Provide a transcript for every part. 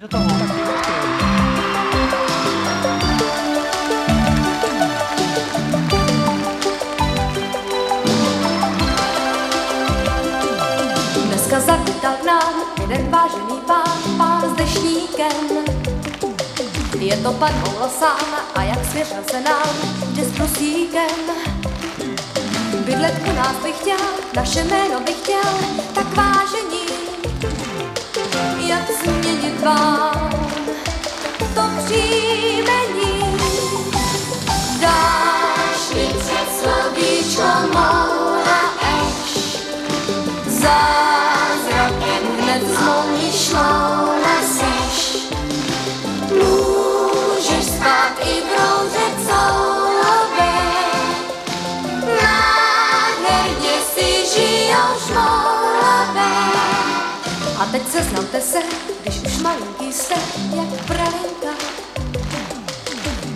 Do toho. Dneska zavítal k nám jeden vážený pán, pán s dešníkem. Je to pan Houlosán a jak svěřil se nám, že s prosíkem. Bydlet u nás bych chtěl, naše jméno bych chtěl, tak vážení, vám to příjmení. Dáš-li před slovíčko mola eš, zázrakem hned zvolíš mola teď seznamte se, když už malinký jste, jak pralinka.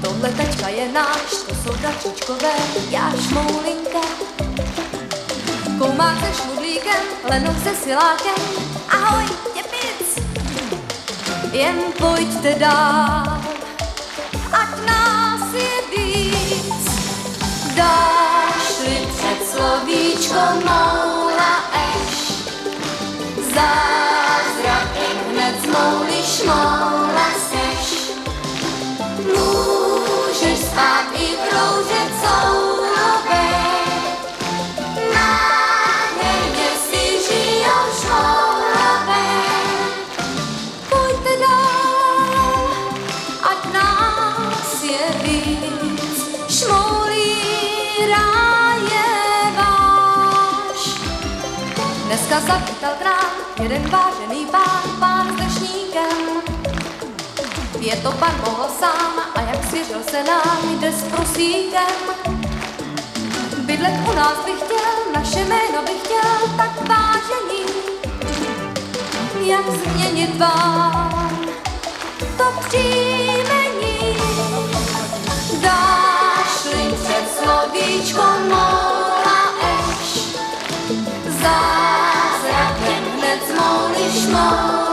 Tohle teďka je náš, to jsou dačičkové, já šmoulinka. Koumák se šmudlíkem, lenou se silákem, ahoj, těpic! Jen pojďte dál, ať nás je víc. Dáš-li před slovíčko moula eš, zázrakem šmoulí ráje váš. Dneska zavítal k nám jeden vážený pán, pán s dešníkem. Je to pan Boho sám a jak svěřil se nám, jde s prosíkem. Bydlet u nás bych chtěl, naše jméno bych chtěl, tak vážení. Jak změnit vám to přijde עשה, זה הקטן עצמו לשמור.